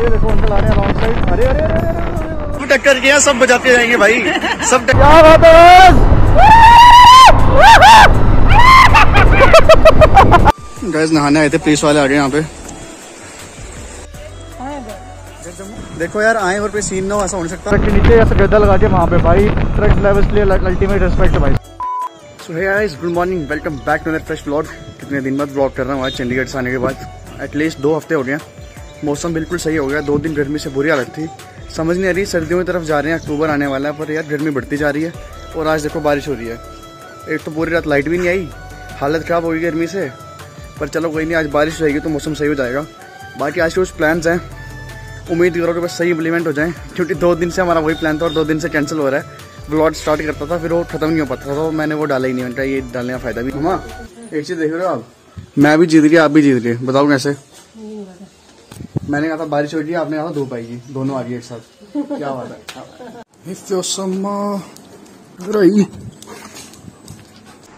और ये देखो अंकल आ रहे हैं रॉन्ग साइड अरे अरे अरे अरे, अरे, अरे टक्कर किया सब बजाते जाएँगे भाई। सब क्या बात है गैस नहाने आए थे पुलिस वाले आ गए यहाँ पे। देखो यार आए और पे सीन ना हो ऐसा हो नहीं सकता। ट्रक के नीचे ऐसा गद्दा लगा के वहाँ पे भाई। ट्रक लेवल के लिए अल्टीमेट रिस्पेक्ट भाई। So hey guys good morning welcome back to fresh blog कितने दिन बाद ब्लॉग कर रहा हूँ आज चंडीगढ़ से आने के बाद। एटलीस्ट दो हफ़्ते हो गए हैं। मौसम बिल्कुल सही हो गया। दो दिन गर्मी से बुरी हालत थी। समझ नहीं आ रही, सर्दियों की तरफ़ जा रहे हैं, अक्टूबर आने वाला है, पर यार गर्मी बढ़ती जा रही है और आज देखो बारिश हो रही है। एक तो पूरी रात लाइट भी नहीं आई, हालत ख़राब हो गई गर्मी से, पर चलो कोई नहीं, आज बारिश रहेगी तो मौसम सही हो जाएगा। बाकी आज के कुछ प्लान्स हैं। उम्मीद करो कि बस सही इम्प्लीमेंट हो जाए, क्योंकि दो दिन से हमारा वही प्लान था और दो दिन से कैंसिल हो रहा है। ब्लॉग स्टार्ट करता था, फिर वो खत्म नहीं हो पाता था तो मैंने वो डाला ही नहीं, मैंने ये डालने का फ़ायदा भी हुआ। एक चीज़ देख रहे हो आप? मैं भी जीत गया, आप भी जीत गए, बताओ कैसे? मैंने कहा था बारिश हो गई आपने कहा था धूप आएगी। दोनों आ गई एक साथ। क्या बात है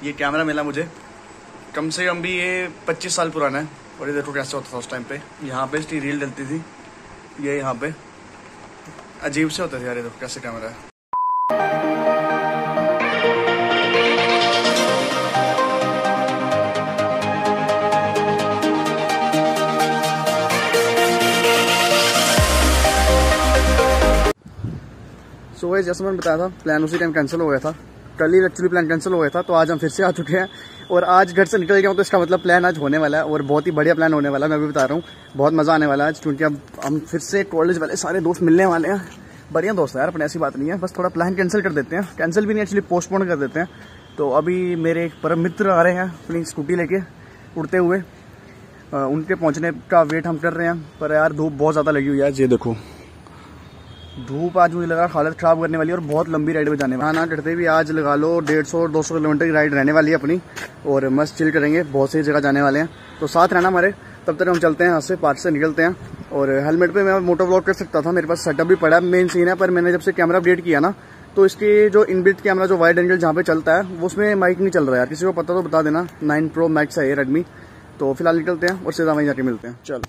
ये कैमरा मिला मुझे। कम से कम भी ये 25 साल पुराना है और इधर देखो कैसे होता था उस टाइम पे। यहाँ पे इसकी रील डलती थी ये यहाँ पे। अजीब से होता था यार ये देखो कैसे कैमरा है। सो so, जैसे मैंने बताया था प्लान उसी टाइम कैंसिल हो गया था। कल ही एक्चुअली प्लान कैंसिल हो गया था तो आज हम फिर से आ चुके हैं। और आज घर से निकल गया हूँ तो इसका मतलब प्लान आज होने वाला है और बहुत ही बढ़िया प्लान होने वाला है मैं भी बता रहा हूँ। बहुत मज़ा आने वाला है आज क्योंकि अब हम फिर से कॉलेज वाले सारे दोस्त मिलने वाले हैं। बढ़िया दोस्त यार अपनी ऐसी बात नहीं है। बस थोड़ा प्लान कैंसिल कर देते हैं। कैंसिल भी नहीं एक्चुअली पोस्टपोन कर देते हैं। तो अभी मेरे एक परम मित्र आ रहे हैं अपनी स्कूटी लेके उड़ते हुए। उनके पहुँचने का वेट हम कर रहे हैं पर यार धूप बहुत ज़्यादा लगी हुई है ये देखो। धूप आज मुझे लगा हालत खराब करने वाली है और बहुत लंबी राइड पे जाने वाली ना करते भी आज लगा लो डेढ़ सौ, दो सौ किलोमीटर की राइड रहने वाली है अपनी और मस्त चिल करेंगे, बहुत सी जगह जाने वाले हैं। तो साथ रहना हमारे, तब तक हम चलते हैं यहाँ से पार्क से निकलते हैं और हेलमेट पे मैं मोटो ब्लॉक कर सकता था, मेरे पास सेटअप भी पड़ा मेन सीन है, पर मैंने जब से कैमरा अपडेट किया ना तो इसके जो इनबिल्ट कैमरा जो वाइड एंगल जहाँ पे चलता है, वो उसमें माइक नहीं चल रहा है यार। किसी को पता तो बता देना नाइन प्रो मैक्स है रेडमी तो फ़िलहाल निकलते हैं और सीधा वहीं जाके मिलते हैं। चल।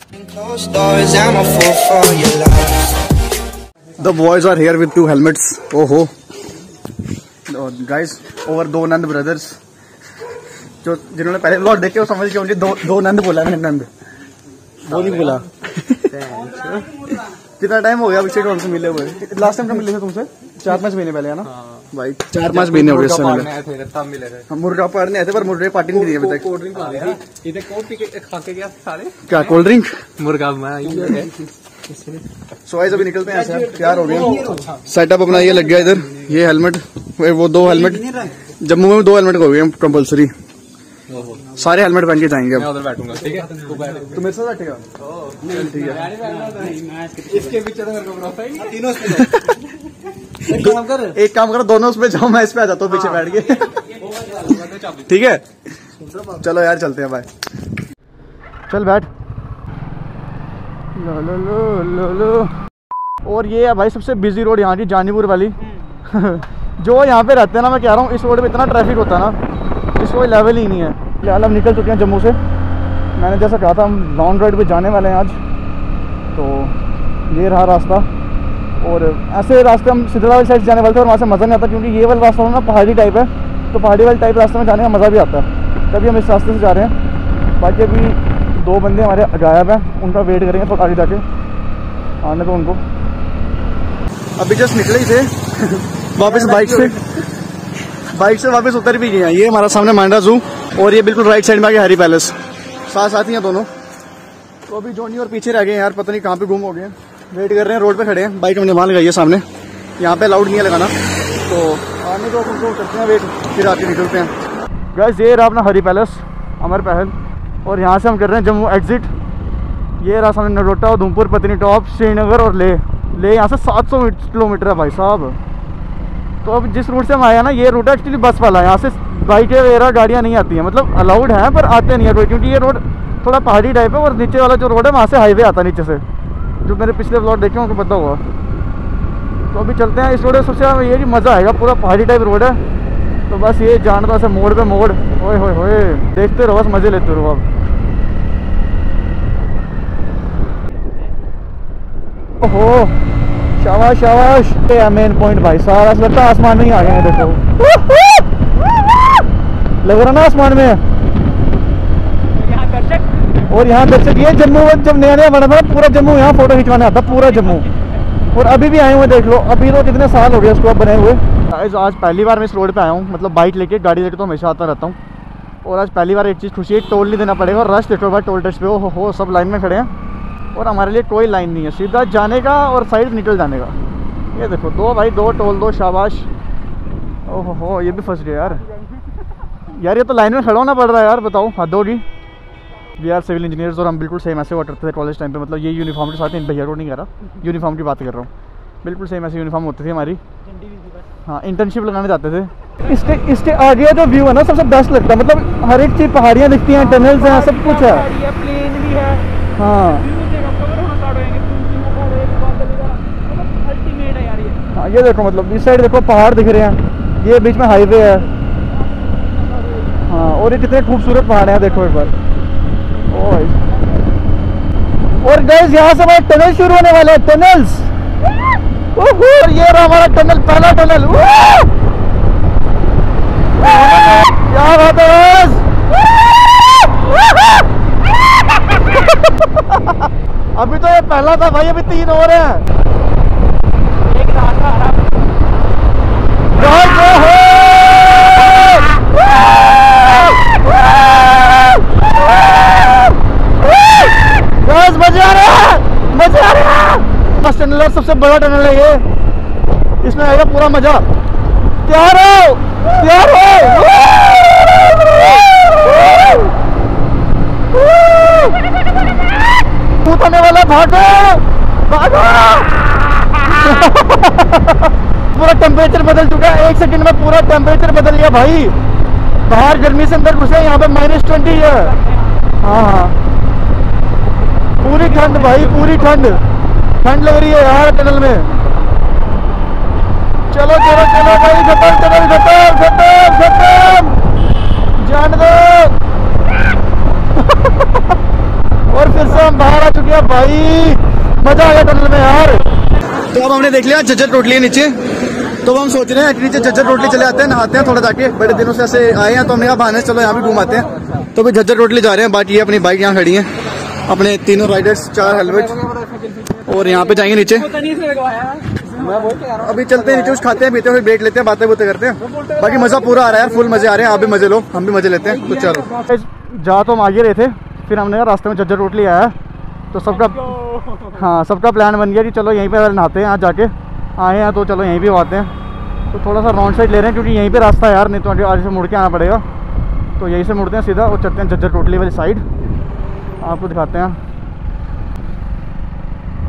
The boys are here with two helmets ओहो गाइस ओवर दो नंद ब्रदर्स जो जिन्होंने पहले ब्लॉग देखे वो समझ के मुझे दो दो नंद बोला मैंने नंद। वो नहीं बोला। कितना टाइम हो गया अभिषेक हमसे मिले हुए? लास्ट टाइम मिले थे तुमसे? चार पाँच महीने पहले है ना? भाई चार पाँच महीने हो गए हम मुर्गा पाड़ने आए थे पर मुर्गे पार्टी नहीं दी अभी तक। कोल्ड ड्रिंक खा के गया सारे। क्या कोल्ड ड्रिंक? मुर्गा मैं सो गाइस अभी निकलते हैं ऐसे तैयार हो गए सेटअप अपना ये लग गया इधर। ये हेलमेट वो दो हेलमेट जम्मू में दो हेलमेट हो गए कंपलसरी सारे हेलमेट पहन के जाएँगे मैं अब उधर बैठूँगा ठीक है? तू तो मेरे साथ बैठेगा? ठीक है। इसके पीछे तो मेरे को तीनों एक काम कर। एक काम करो दोनों उसमें जाओ मैं इस पे आ जाता हूँ पीछे बैठ के। ठीक है? चलो यार चलते हैं भाई चल बैठ। लो लो लो लो लो। और ये है भाई सबसे बिज़ी रोड यहाँ की जानीपुर वाली। जो यहाँ पे रहते हैं ना मैं कह रहा हूँ इस रोड पे इतना ट्रैफ़िक होता है ना इस कोई लेवल ही नहीं है। फ़िलहाल हम निकल चुके हैं जम्मू से। मैंने जैसा कहा था हम लॉन्ग राइड पे जाने वाले हैं आज। तो ये रहा रास्ता। और ऐसे रास्ते हम सिद्धरा वाली साइड जाने वाले थे और वहाँ से मज़ा नहीं आता क्योंकि ये वाला रास्ता ना पहाड़ी टाइप है। तो पहाड़ी वाले टाइप रास्ते में जाने का मज़ा भी आता है। तभी हम इस रास्ते से जा रहे हैं। बाकी अभी दो बंदे हमारे गायब हैं, उनका वेट करेंगे थोड़ा आगे जाके आने दो उनको। अभी जस्ट निकले ही थे। वापस बाइक से बाइक से वापस उतर भी गए हैं। ये हमारा सामने मांडा जू और ये बिल्कुल राइट साइड में आ गया हरी पैलेस साथ साथ ही हैं दोनों। तो अभी जोनी और पीछे रह गए यार, पता नहीं कहाँ पे गुम हो गए वेट कर रहे हैं रोड पे खड़े हैं। बाइक हमने वहाँ लगाई है सामने। यहाँ पे अलाउड नहीं है लगाना। तो आने उनको करते हैं वेट फिर आके निकलते हैं। गैस ये रहा अपना हरी पैलेस अमर पहल। और यहाँ से हम कर रहे हैं जम्मू एग्जिट। ये रहा सामने नरोटा उधमपुर पत्नी टॉप, श्रीनगर और ले। ले यहाँ से 700 किलोमीटर है भाई साहब। तो अब जिस रूट से हम आए हैं ना, ये रूट है एक्चुअली बस वाला। है यहाँ से बाइकें वगैरह गाड़ियाँ नहीं आती हैं। मतलब अलाउड हैं, पर आते नहीं है क्योंकि ये रोड थोड़ा पहाड़ी टाइप है और नीचे वाला जो रोड है, वहाँ से हाईवे आता है नीचे से। जो मेरे पिछले ब्लॉग देखे उनको पता हुआ तो अभी चलते हैं इस रोड में सबसे ये मज़ा आएगा, पूरा पहाड़ी टाइप रोड है। तो बस ये जान ऐसे मोड़ पे मोड़। ओए होए होए। देखते रहो बस मज़े लेते रहो अब। ओहो शाबाश शाबाश। ये मेन पॉइंट भाई सारा लगता है आसमान में ही आ गए हैं देखो। लग रहा ना आसमान में? यहाँ दर्शक। और यहाँ दर्शक ये जम्मू में जब नया नया बना था पूरा जम्मू यहाँ फ़ोटो खिंचवाने आता पूरा जम्मू। और अभी भी आए हुए देख लो। अभी तो कितने साल हो गए उसको अब बने हुए। Guys, आज पहली बार मैं इस रोड पे आया हूँ। मतलब बाइक लेके गाड़ी लेके तो हमेशा आता रहता हूँ। और आज पहली बार एक चीज़ खुशी है टोल नहीं देना पड़ेगा और रश देखो भाई टोल टेस्ट पे। ओ हो हो सब लाइन में खड़े हैं। और हमारे लिए कोई लाइन नहीं है। सीधा जाने का और साइड निकल जाने का। ये देखो दो भाई दो टोल दो शाबाश। ओहो हो ये भी फंस गया यार। यार ये तो लाइन में खड़ा होना पड़ रहा है यार बताओ हद होगी वी आर सिविल इंजीनियर्स और हम बिल्कुल सेम ऐसे करते थे कॉलेज टाइम पे। मतलब ये यूनिफॉर्म के साथ इन भैया को नहीं कर रहा यूनिफॉर्म की बात कर रहा हूँ। बिल्कुल सेम ऐसे यूनिफॉर्म होती थी हमारी। हाँ इंटर्नशिप लगाने जाते थे। इसके इसके आगे जो व्यू है ना सबसे बेस्ट लगता है। मतलब हर एक चीज़ पहाड़ियाँ दिखती हैं टनल्स हैं सब कुछ है। ये प्लेन भी है। हाँ। मतलब है ये। देखो मतलब इस साइड देखो पहाड़ दिख रहे हैं। ये बीच में हाईवे है। हाँ और ये कितने खूबसूरत पहाड़ हैं देखो एक बार। और गैस यहाँ से हमारे टनल शुरू होने वाले हैं टनल्स ये रहा हमारा टनल पहला टनल। क्या बात है बस? अभी तो ये पहला था भाई अभी तीन और हैं। रहा मज़े आ रहे हैं मज़े आ रहे हैं। बस टनल है, सबसे बड़ा टनल है ये। इसमें आएगा पूरा मज़ा। तैयार हो तैयार हो। आने वाला भागो भागो। पूरा टेम्परेचर बदल चुका है। एक सेकंड में पूरा टेम्परेचर बदल गया भाई। बाहर गर्मी से अंदर घुसे, यहाँ पे माइनस ट्वेंटी है हाँ। हाँ। पूरी ठंड भाई, पूरी ठंड। ठंड लग रही है यार टनल में। चलो चलो चलो भाई खत्म टनल खत्म खत्म खत्म जान दो। और फिर से हम बाहर आ चुके हैं भाई। मज़ा आ गया टनल में यार। तो अब हमने देख लिया झज्जर टोटली नीचे। तो हम सोच रहे हैं नीचे जज्जर टोटली चले आते हैं, नहाते हैं थोड़ा जाके। बड़े दिनों से ऐसे आए हैं तो हमने कहा बहाने चलो यहाँ भी घूम आते हैं। तो अभी झज्जर टोटली जा रहे हैं, बाकी ये अपनी बाइक यहाँ खड़ी है। अपने तीनों राइडर्स चार हेलमेट और यहाँ पे जाएँगे नीचे। अभी चलते हैं नीचे कुछ खाते हैं पीते हैं फिर ब्रेक लेते हैं बातें बुतें करते हैं। बाकी मज़ा पूरा आ रहा है यार फुल मज़े आ रहे हैं आप भी मज़े लो हम भी मज़े लेते हैं तो चलो। जा तो हम आगे रहे थे फिर हमने रास्ते में जज्जर टोटली आया। तो सबका हाँ सबका प्लान बन गया कि चलो यहीं पर नहाते हैं यहाँ जाके आए हैं तो चलो यहीं भी आते हैं। तो थोड़ा सा राउंड साइड ले रहे हैं क्योंकि यहीं पे रास्ता है यार नहीं तो आगे आगे से मुड़ के आना पड़ेगा। तो यहीं से मुड़ते हैं सीधा और चलते हैं जज्जर टोटली वाली साइड आपको दिखाते हैं।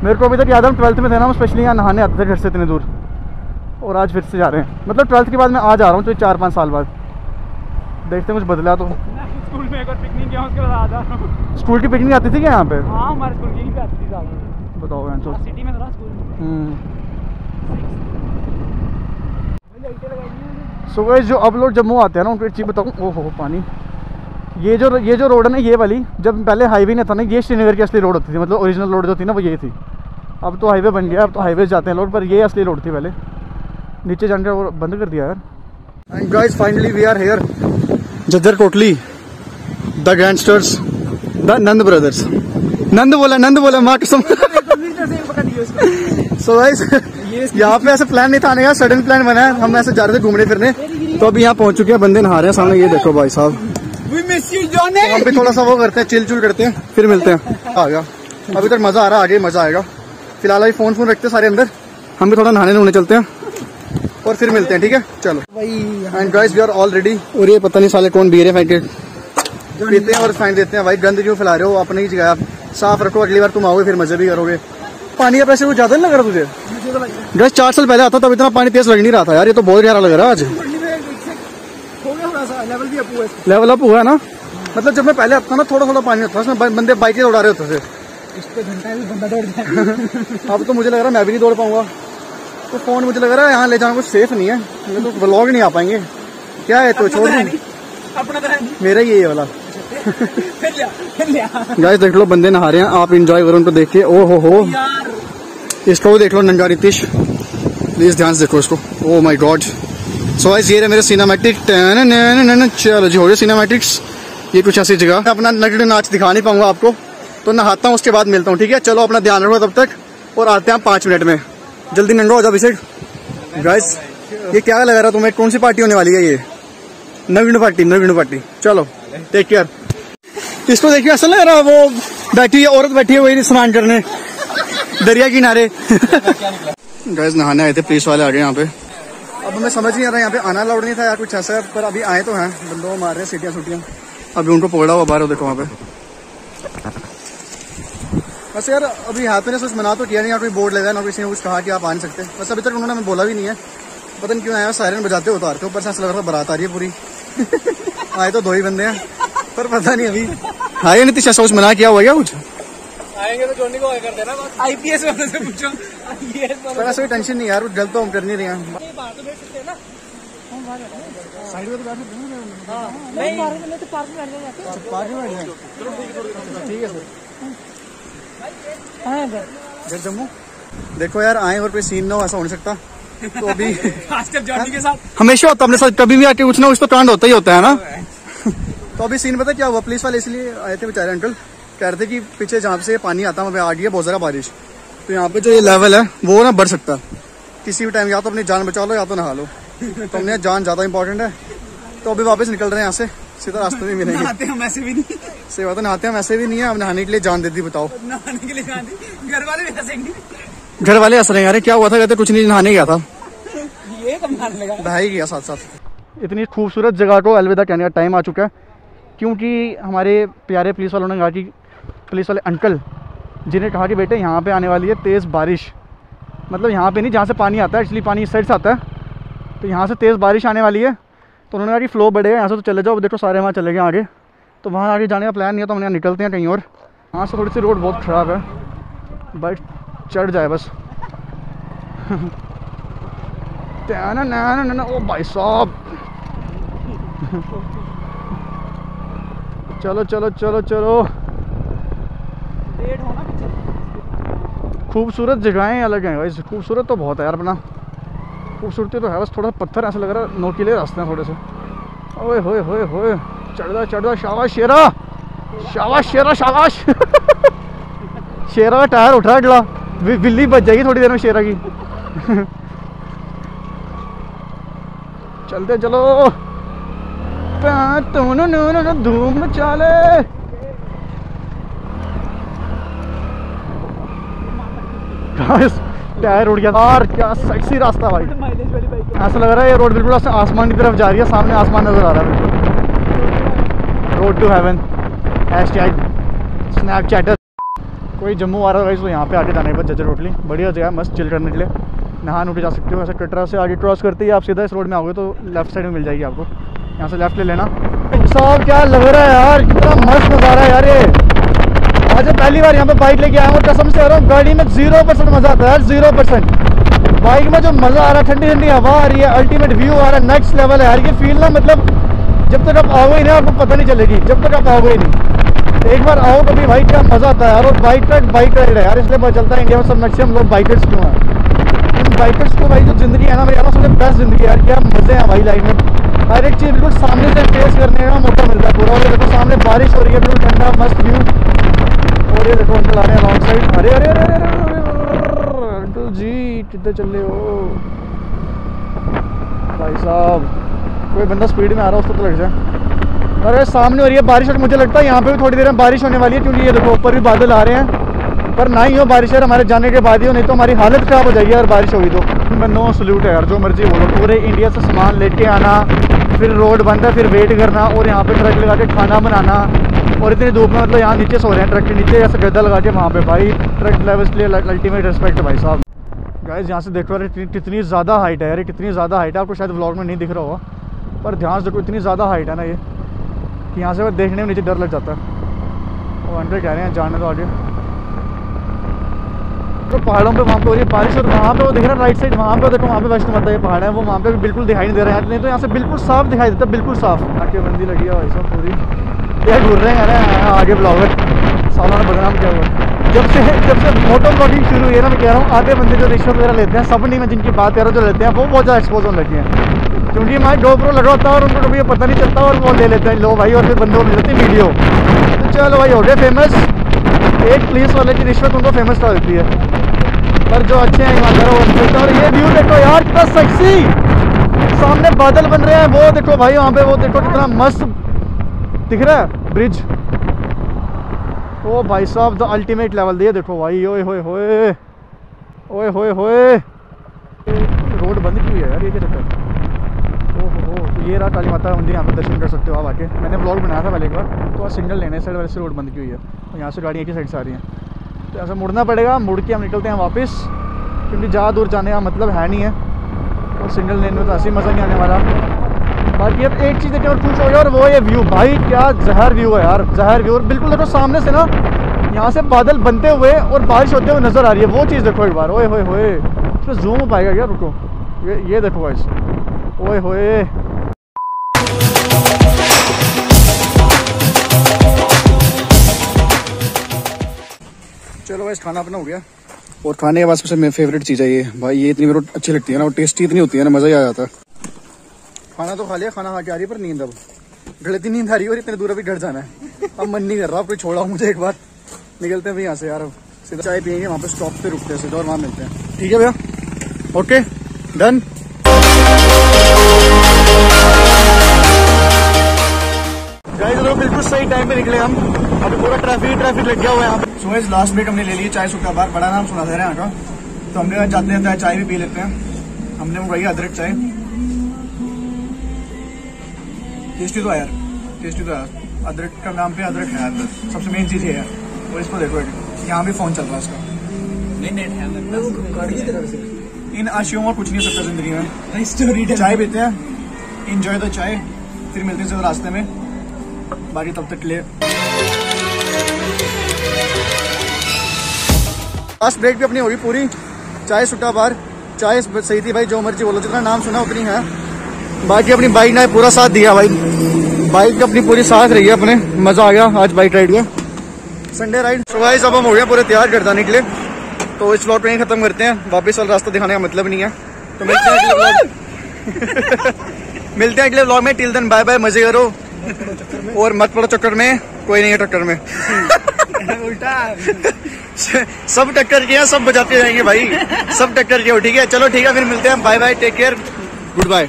मेरे को अभी तक याद है हम ट्वेल्थ में थे ना हम स्पेशली यहाँ नहाने आते थे घर से इतनी दूर। और आज फिर से जा रहे हैं। मतलब ट्वेल्थ के बाद मैं आज आ रहा हूँ तो चार पाँच साल बाद। देखते हैं कुछ बदला तो। स्कूल में एक और पिकनिक गया उसके बाद आ जा स्कूल की पिकनिक आती थी क्या यहाँ पे? हाँ हमारे स्कूल की आती थी साल बताओ यार तो। सिटी में था स्कूल। हम्म। सो so जो अब लोग जम्मू आते हैं ना उनको एक चीज़ बताऊँ। ओहो पानी। ये जो ये जो रोड है ना ये वाली जब पहले हाईवे नहीं था ना ये श्रीनगर की असली रोड होती थी। मतलब ओरिजिनल रोड जो थी ना वो ये थी। अब तो हाईवे बन गया अब तो हाईवे जाते हैं लोग पर ये असली रोड थी पहले। नीचे जाने का बंद कर दिया यार। And guys finally we are here Jhajjar Kotli the gangsters the Nand brothers Nand बोला नंद बोला माँ कसम। सो गाइस यहाँ पे ऐसे प्लान नहीं था आने का सडन प्लान बना है। हम ऐसे जा रहे थे घूमने फिरने। तो अभी यहाँ पहुँच चुके हैं बंदे नहा रहे हैं सामने ये देखो भाई साहब. हम भी थोड़ा सा वो करते हैं चिल चुल करते हैं। फिर मिलते हैं। आ गया। अभी तक मज़ा आ रहा है आगे मज़ा आएगा। फ़िलहाल अभी फ़ोन फ़ोन रखते हैं सारे अंदर। हम भी थोड़ा नहाने नहाने चलते हैं और फिर मिलते हैं ठीक है? चलो। And guys we are all ready और ये पता नहीं साले कौन बियर है फेंके पीते हैं और फेंक देते हैं। भाई गंद क्यों फैला रहे हो? अपने ही जगह साफ़ रखो अगली बार तुम आओगे फिर मज़े भी करोगे। पानी का पैसे कुछ ज़्यादा नहीं लग रहा तुझे? गैस चार साल पहले आता तब इतना पानी तेज लग नहीं रहा था यार। ये तो बहुत ग्यारह लग रहा है आज। लेवल अप हुआ है है ना? मतलब जब मैं पहले आता ना थोड़ा थोड़ा पानी होता था। बंदे बाइकें उड़ा रहे होते थे। इस पे घंटा भी बंदा दौड़ जाए। अब तो मुझे लग रहा है मैं भी नहीं दौड़ पाऊँगा। तो फ़ोन मुझे लग रहा है यहाँ ले जाना कुछ सेफ़ नहीं है। तो व्लॉग नहीं आ पाएँगे। क्या है तो छोड़ दूँ। अपना तो है नहीं। मेरा ही है ये वाला। गाइस देख लो बंदे नहा रहे हैं। आप इंजॉय करो उनको देखिए ओ हो हो। इसको भी देख लो नंगा नीतीश प्लीज़ ध्यान से देखो इसको। Oh my god so guys ये रहे मेरे सिनेमैटिक चलो जी हो गए सिनेमैटिक्स ये कुछ ऐसी जगह। अपना नगड़ नाच दिखा नहीं पाऊँगा आपको। तो नहाता हूँ, उसके बाद मिलता हूँ, ठीक है? चलो, अपना ध्यान रखो तब तक, और आते हैं पाँच मिनट में। जल्दी नंगा हो जाओ, अभिषेक। गाइस ये क्या लग रहा है तुम्हें? कौन सी पार्टी होने वाली है ये? Naveen party Naveen party. चलो टेक केयर इसको देखिए, ऐसा लग रहा वो बैठी है, औरत बैठी है, वही स्नान करने। दरिया किनारे। गैस नहाने आए थे पुलिस वाले आ गए यहाँ पे। अब हमें समझ नहीं आ रहा, यहाँ पे आना अलाउड नहीं था यार कुछ ऐसा, पर अभी आए तो हैं। बंदों मार रहे हैं सीटियाँ सूटियाँ अभी उनको पकड़ा हुआ बाहर देखो वहाँ पे। बस यार अभी ने कुछ मना तो किया नहीं यहाँ कोई बोर्ड लगा ना किसी ने कुछ कहा कि आप आ नहीं सकते। बस अभी तक उन्होंने हमें बोला भी नहीं है। पता नहीं क्यों आया सायरन बजाते होता थे ऊपर से ऐसा लग रहा था बारात आ रही है पूरी। आए तो दो ही बंदे हैं पर पता नहीं अभी। हाँ ये नीतीश ऐसा कुछ मना किया हुआ क्या कुछ? आएँगे तो जोड़ने को कर देना आईपीएस वाले से पूछो। पर ऐसा कोई टेंशन नहीं यार कुछ गलत तो हम कर नहीं रहे हैं। तो हैं साइड में तो बैठ सकते हैं। नहीं पार्क में तो पार्क में बैठ जाते अच्छा, पार्क में बैठ जाए ठीक है सर। हैं जम्मू। देखो यार आए और कोई सीन ना हो ऐसा हो नहीं सकता। तो अभी के साथ हमेशा होता अपने साथ कभी भी आके कुछ ना कुछ तो कांड होता ही होता है ना? तो अभी सीन पता क्या हुआ? पुलिस वाले इसलिए आए थे बेचारे अंकल कह रहे थे कि पीछे जहाँ से पानी आता है वहाँ पे आ गई है बहुत ज़्यादा बारिश। तो यहाँ पे जो ये लेवल है वो ना बढ़ सकता है। किसी भी टाइम या तो अपनी जान बचा लो या तो नहा लो। तो हमने जान ज़्यादा इंपॉर्टेंट है। तो अभी वापस निकल रहे हैं यहाँ से। सीधा रास्ते में मिलेंगे। नहाते हम ऐसे भी नहीं। सही बात है नहाते हम ऐसे भी नहीं है। हम नहाने के लिए जान दे दी बताओ। नहाने के लिए घर वाले भी हंसेंगे। घर वाले हंस रहे हैं यार क्या हुआ था? कहते कुछ नहीं नहाने गया था। ये कम नहाने लगा? ही गया साथ साथ। इतनी खूबसूरत जगह को अलविदा कहने का टाइम आ चुका है क्योंकि हमारे प्यारे पुलिस वालों ने कहा कि पुलिस वाले अंकल जिन्हें कहा कि बेटे यहाँ पे आने वाली है तेज़ बारिश। मतलब यहाँ पे नहीं जहाँ से पानी आता है एक्चुअली पानी इस साइड से आता है। तो यहाँ से तेज़ बारिश आने वाली है। तो उन्होंने कहा कि फ्लो बढ़ेगा यहाँ से तो चले जाओ देखो सारे वहाँ चले गए आगे। तो वहाँ आगे जाने का प्लान नहीं है तो हम यहाँ निकलते हैं कहीं और। यहाँ से थोड़ी सी रोड बहुत ख़राब है। बाइक चढ़ जाए बस। ना ना ना ओ भाई साहब। चलो चलो चलो चलो। खूबसूरत जगहें अलग हैं भाई। खूबसूरत तो बहुत है यार अपना। खूबसूरती तो है, बस थोड़ा पत्थर ऐसा लग रहा है नोकीले रास्ते हैं थोड़े से। ओए, होए होए होए, चढ़दा चढ़दा, शाबाश, शेरा। शाबाश शेरा शाबाश। शेरा का टायर उठा अगला। बिल्ली बच जाएगी थोड़ी देर में शेरा की। चलते, चलो। धूम मचाले। गाइस टायर उड़ गया और क्या सेक्सी रास्ता भाई। ऐसा लग रहा है ये रोड बिल्कुल ऐसे आसमान की तरफ़ जा रही है सामने आसमान नज़र आ रहा है बिल्कुल। Road to heaven hashtag snapchatter कोई जम्मू आ रहा है तो यहाँ पे आके जाने के बाद जजर होटली बढ़िया जगह है मस्त चिल करने के लिए। नहा नुटे जा सकते हो ऐसे कटरा से आगे क्रॉस करते ही आप सीधा इस रोड में आओगे तो लेफ़्ट साइड में मिल जाएगी आपको। यहाँ से लेफ़्ट ले लेना। साहब क्या लग रहा है यार कितना मस्त नज़ारा है यार ये। आज पहली बार यहाँ पे बाइक लेके आया हूँ कसम से कह रहा हूँ, गाड़ी में ज़ीरो परसेंट मज़ा आता है ज़ीरो परसेंट बाइक में जो मज़ा आ रहा है, ठंडी ठंडी हवा आ रही है अल्टीमेट व्यू आ रहा है नेक्स्ट लेवल है यार। ये फील ना मतलब जब तक आप आओगे ही नहीं, आपको पता नहीं चलेगी, जब तक आप आओगे ही नहीं। एक बार आओ कभी भाई क्या मज़ा आता है यार, और बाइक राइड बाइक राइड है यार, इसलिए पता चलता है इंडिया में सब मैक्सिमम लोग बाइकर्स क्यों हैं। बाइकर्स को भाई जो ज़िंदगी है ना, मेरे यार सबसे बेस्ट ज़िंदगी यार, क्या मज़े हैं भाई लाइफ में। हर एक चीज़ बिल्कुल सामने से फेस करने का मौका मिलता है पूरा, और देखो सामने बारिश हो रही है, बिल्कुल ठंडा, मस्त व्यू और ये देखो अंकल आ रहे हैं रॉन्ग साइड अरे अरे अरे अरे अंकल जी कितने चल रहे हो भाई साहब कोई बंदा स्पीड में आ रहा है उसको तो लग जाए अरे सामने हो रही है बारिश और मुझे लगता है यहाँ पे भी थोड़ी देर में बारिश होने वाली है क्योंकि ये देखो ऊपर भी बादल आ रहे हैं पर ना ही हो बारिश यार हमारे जाने के बाद ही हो नहीं तो हमारी हालत ख़राब हो जाएगी अगर बारिश होगी तो मैं नो सल्यूट है यार जो मर्ज़ी बोलो पूरे इंडिया से सामान लेके आना फिर रोड बंद है फिर वेट करना और यहाँ पे ट्रक लगा के खाना बनाना और इतनी धूप में मतलब यहाँ नीचे सो रहे हैं, ट्रक के नीचे ऐसे गद्दा लगा के वहाँ पे भाई। ट्रक ड्राइवर्स के लिए अल्टीमेट रिस्पेक्ट भाई साहब। गाइस यहाँ से देखो यार कितनी ज़्यादा हाइट है यार, कितनी ज़्यादा हाइट है। आपको शायद व्लॉग में नहीं दिख रहा होगा, पर ध्यान से देखो, इतनी ज़्यादा हाइट है ना ये। कि यहाँ से देखने में नीचे डर लग जाता है। वो अंकल कह रहे हैं, जाने तो आगे। तो पहाड़ों पे वहाँ पे हो रही है बारिश और वहाँ पे वो दिख रहा है राइट साइड वहाँ पे देखो, वहाँ पे वैष्णो माता ये पहाड़ है, वो वहाँ पे बिल्कुल दिखाई नहीं दे रहा है। नहीं तो यहाँ से बिल्कुल साफ़ दिखाई देता है, बिल्कुल साफ़। नाकेबंदी लगी है भाई साहब पूरी। ये घूर रहे हैं हाँ, आगे ब्लॉगर सालों ने बदनाम किया हुआ। जब से जब से मोटो ब्लॉगिंग शुरू हुई है ना मैं कह रहा हूँ आधे बंदे जो रिश्वत वगैरह लेते हैं सब नहीं मैं जिनकी बात कर रहा हूँ जो लेते हैं वो बहुत ज़्यादा एक्सपोज होने लगे हैं। क्योंकि डोप्रो लगा होता है और उनको कभी पता नहीं चलता और वो ले लेते हैं लो भाई और फिर बंदों को मिल जाती वीडियो तो चलो भाई हो गए फ़ेमस एक पुलिस वाले की रिश्वत उनको फ़ेमस कर देती है। पर जो अच्छे हैं ईमानदार वो अच्छे और ये व्यू देखो यार कितना सेक्सी सामने बादल बन रहे हैं वो देखो भाई वहाँ पे वो देखो कितना मस्त दिख रहा है? ब्रिज ओ भाई साहब द अल्टीमेट लेवल दिए देखो भाई। ओए होए होए ओए होए होए रोड बंद क्यों है यार, ये क्या चक्कर? ओहो तो ये रहा काली माता मंदिर यहाँ पे दर्शन कर सकते हो आप आके। मैंने ब्लॉग बनाया था पहले एक बार तो सिंगल लेने साइड वाले से रोड बंद की हुई है? और यहाँ से गाड़ी एक ही साइड से आ रही है। तो ऐसा मुड़ना पड़ेगा, मुड़ के हम निकलते हैं वापस, क्योंकि ज़्यादा दूर जाने का मतलब है नहीं है। और सिंगल लेन में तो ऐसे ही मज़ा नहीं आने वाला। बाकी अब एक चीज़ देखिए और खुश हो गया और वो ये व्यू भाई, क्या जहर व्यू है यार, जहर व्यू और बिल्कुल देखो, सामने से ना, यहाँ से बादल बनते हुए और बारिश होते हुए नज़र आ रही है। वो चीज़ देखो एक बार, ओए होए होए इसमें जूम हो पाएगा क्या? रुको, ये ये देखो गाइस ओए होए चलो गाइस खाना अपना हो गया। और खाने के बाद सबसे मेरी फेवरेट चीज़ है ये। भाई, ये इतनी मेरे अच्छी लगती है ना, और टेस्टी इतनी होती है ना, मज़ा ही आ जाता है। खाना तो खा लिया, खाना खा के आ रही है, पर नींद अब। गलती नींद आ रही है और इतने दूर अभी घर जाना है। अब मन नहीं कर रहा कोई छोड़ा मुझे एक बार। निकलते हैं यहाँ से यार, अब सीधा चाय पियेंगे, वहाँ पे स्टॉप पे रुकते हैं सीधा और वहाँ मिलते हैं। ठीक है भैया? ओके डन बिल्कुल सही टाइम पे निकले हम। अभी पूरा ट्रैफ़िक ट्रैफ़िक लग गया हुआ है यहाँ पे। सो इस लास्ट ब्रेक हमने ले लिया चाय सुखा बार बड़ा नाम सुना था यहाँ का। तो हमने जाते हैं, चाय भी पी लेते हैं। हमने मंगवाई अदरक चाय। टेस्टी तो है यार टेस्टी तो है। अदरक का नाम पे अदरक है अंदर सबसे मेन चीज़ है। और इसको देखो एक, यहाँ भी फ़ोन चल रहा है इसका। इन आशियों में कुछ नहीं हो सकता ज़िंदगी में। स्टोरी चाय पीते हैं इंजॉय द चाय फिर मिलते हैं रास्ते में। बाकी तब तक के लिए। लास्ट ब्रेक भी अपनी होगी पूरी। चाय सुटा बार चाय सही थी भाई जो मर्ज़ी बोलो जितना नाम सुना उतनी है। बाकी अपनी बाइक ने पूरा साथ दिया भाई। बाइक अपनी पूरी साथ रही है अपने। मज़ा आ गया आज बाइक राइड का। संडे राइड सुबह सब हम हो गया पूरे तैयार कर जाने के लिए। तो इस को यहीं खत्म करते हैं। वापस वाला रास्ता दिखाने का मतलब नहीं है। तो मिलते हैं अगले vlog- मिलते हैं अगले व्लॉग में। टिल देन बाय बाय मज़े करो। और मत पड़ो चक्कर में। कोई नहीं है टक्कर में। उल्टा। सब टक्कर के हैं सब बजाते जाएँगे भाई। सब टक्कर के हो ठीक है? चलो ठीक है फिर मिलते हैं। Bye bye take care good bye